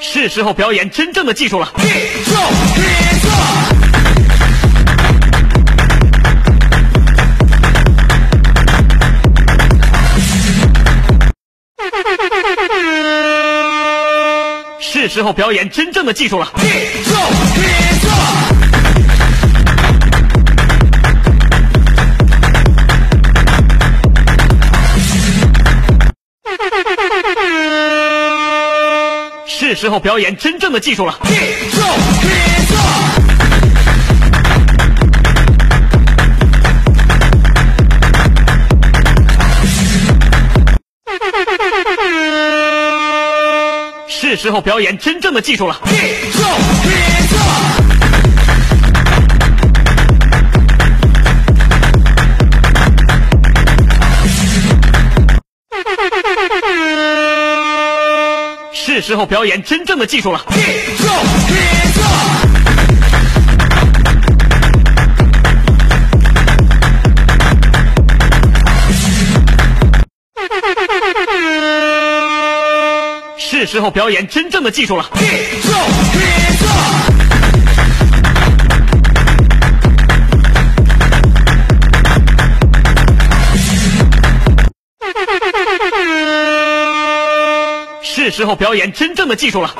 是时候表演真正的技术了。是时候表演真正的技术了。是时候表演真正的技术了。是时候表演真正的技术了。时候表演真正的技术了。是时候表演真正的技术了。是时候表演真正的技术了。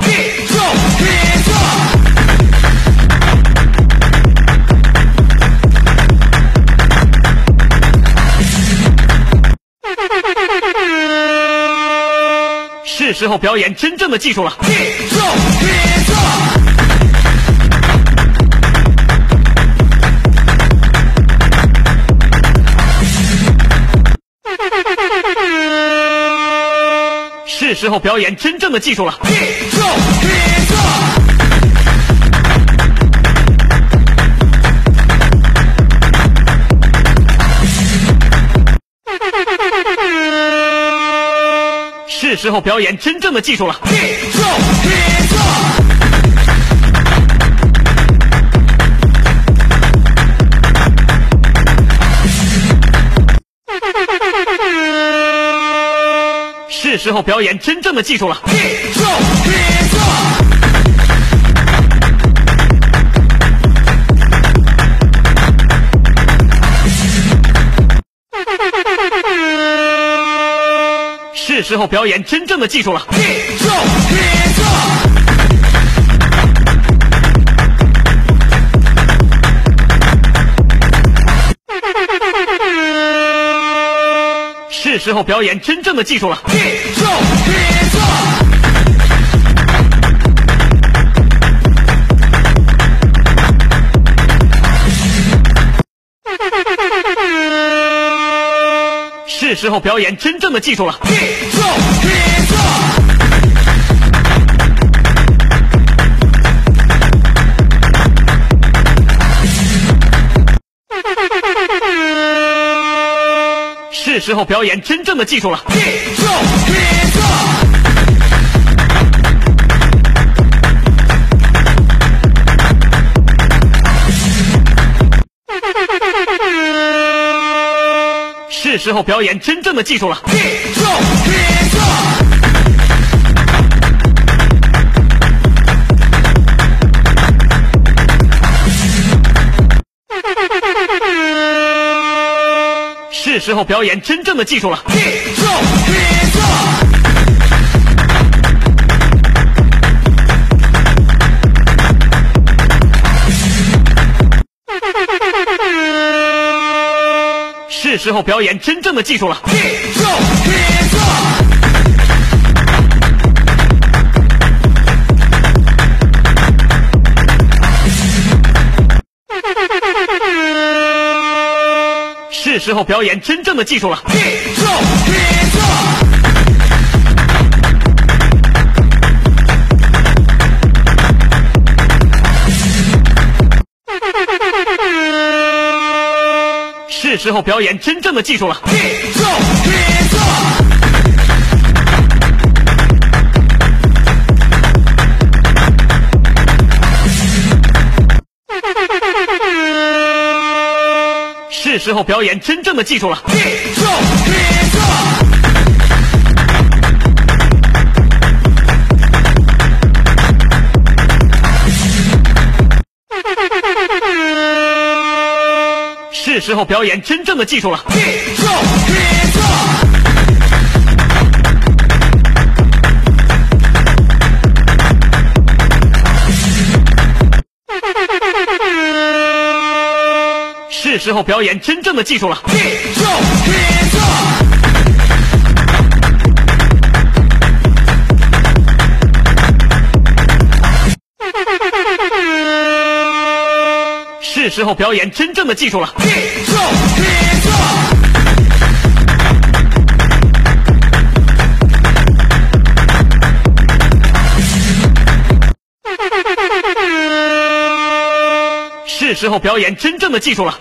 是时候表演真正的技术了。时候表演真正的技术了。是时候表演真正的技术了。是时候表演真正的技术了。是时候表演真正的技术了。是时候表演真正的技术了。是时候表演真正的技术了。是时候表演真正的技术了。是时候表演真正的技术了。是时候表演真正的技术了。是时候表演真正的技术了。是时候表演真正的技术了。时候表演真正的技术了。是时候表演真正的技术了。是时候表演真正的技术了。是时候表演真正的技术了。时候表演真正的技术了。是时候表演真正的技术了。